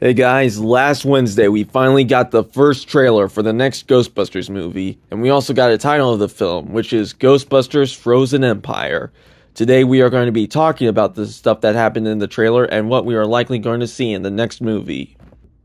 Hey guys, last Wednesday we finally got the first trailer for the next Ghostbusters movie, and we also got a title of the film, which is Ghostbusters Frozen Empire. Today we are going to be talking about the stuff that happened in the trailer and what we are likely going to see in the next movie.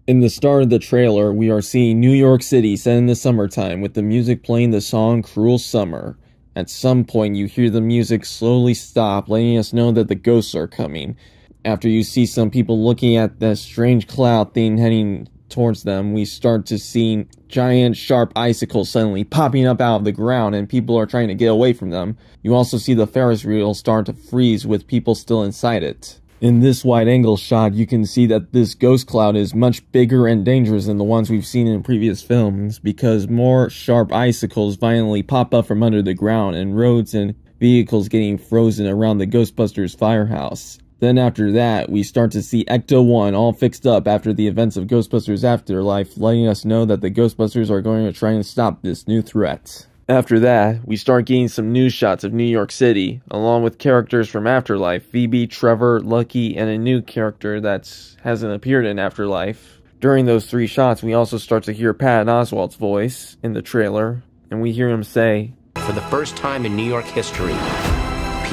In the start of the trailer, we are seeing New York City set in the summertime with the music playing the song Cruel Summer. At some point, you hear the music slowly stop, letting us know that the ghosts are coming after you see some people looking at that strange cloud thing heading towards them, we start to see giant sharp icicles suddenly popping up out of the ground and people are trying to get away from them. You also see the Ferris wheel start to freeze with people still inside it. In this wide angle shot, you can see that this ghost cloud is much bigger and dangerous than the ones we've seen in previous films because more sharp icicles violently pop up from under the ground and roads and vehicles getting frozen around the Ghostbusters firehouse. Then after that, we start to see Ecto-1 all fixed up after the events of Ghostbusters Afterlife, letting us know that the Ghostbusters are going to try and stop this new threat. After that, we start getting some new shots of New York City, along with characters from Afterlife, Phoebe, Trevor, Lucky, and a new character that hasn't appeared in Afterlife. During those three shots, we also start to hear Patton Oswalt's voice in the trailer, and we hear him say, For the first time in New York history,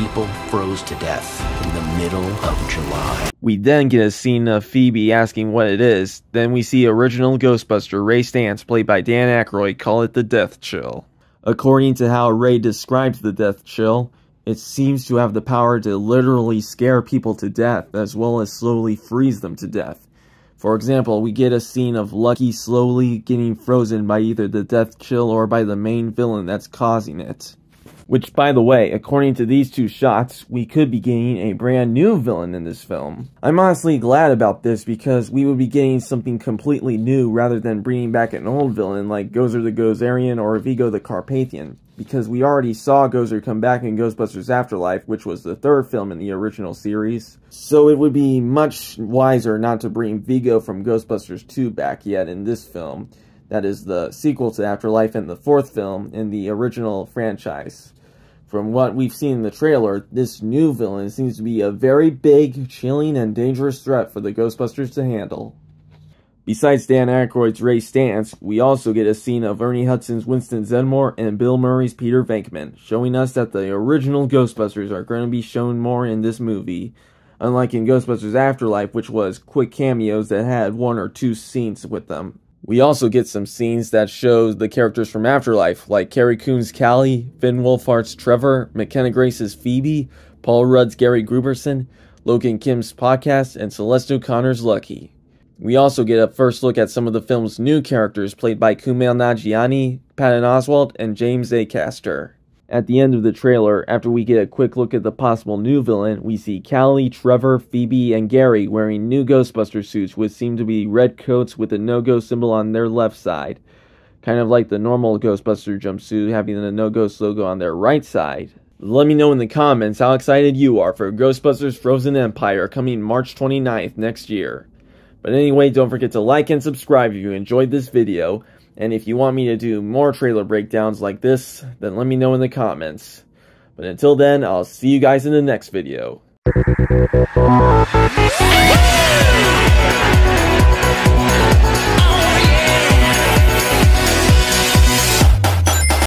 people froze to death in the middle of July. We then get a scene of Phoebe asking what it is. Then we see original Ghostbuster Ray Stantz, played by Dan Aykroyd, call it the Death Chill. According to how Ray describes the Death Chill, it seems to have the power to literally scare people to death, as well as slowly freeze them to death. For example, we get a scene of Lucky slowly getting frozen by either the Death Chill or by the main villain that's causing it. Which, by the way, according to these two shots, we could be getting a brand new villain in this film. I'm honestly glad about this because we would be getting something completely new rather than bringing back an old villain like Gozer the Gozerian or Vigo the Carpathian. Because we already saw Gozer come back in Ghostbusters Afterlife, which was the third film in the original series. So it would be much wiser not to bring Vigo from Ghostbusters 2 back yet in this film. That is the sequel to Afterlife and the fourth film in the original franchise from what we've seen in the trailer, this new villain seems to be a very big, chilling, and dangerous threat for the Ghostbusters to handle. Besides Dan Aykroyd's Ray Stantz, we also get a scene of Ernie Hudson's Winston Zeddemore and Bill Murray's Peter Venkman, showing us that the original Ghostbusters are going to be shown more in this movie, unlike in Ghostbusters Afterlife, which was quick cameos that had one or two scenes with them. We also get some scenes that show the characters from Afterlife, like Carrie Coon's Callie, Finn Wolfhard's Trevor, McKenna Grace's Phoebe, Paul Rudd's Gary Grooberson, Logan Kim's podcast, and Celeste O'Connor's Lucky. We also get a first look at some of the film's new characters played by Kumail Nanjiani, Patton Oswalt, and James Acaster. At the end of the trailer, after we get a quick look at the possible new villain, we see Callie, Trevor, Phoebe, and Gary wearing new Ghostbuster suits which seem to be red coats with a no-go symbol on their left side. Kind of like the normal Ghostbuster jumpsuit having the no-ghost logo on their right side. Let me know in the comments how excited you are for Ghostbusters Frozen Empire coming March 29th next year. But anyway, don't forget to like and subscribe if you enjoyed this video. And if you want me to do more trailer breakdowns like this, then let me know in the comments. But until then, I'll see you guys in the next video.